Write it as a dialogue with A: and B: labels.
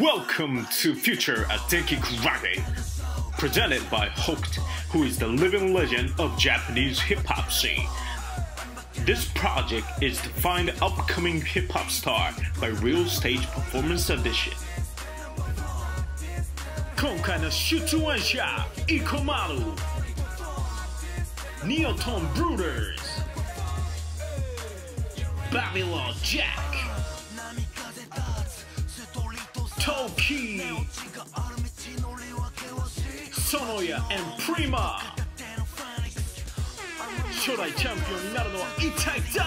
A: Welcome to Future at Denki Crage, presented by Hokt, who is the living legend of Japanese hip-hop scene. This project is to find upcoming hip-hop star by Real Stage Performance Edition. Jack. 時ソノヤプリマ初代チャンピオンになるのは一体誰？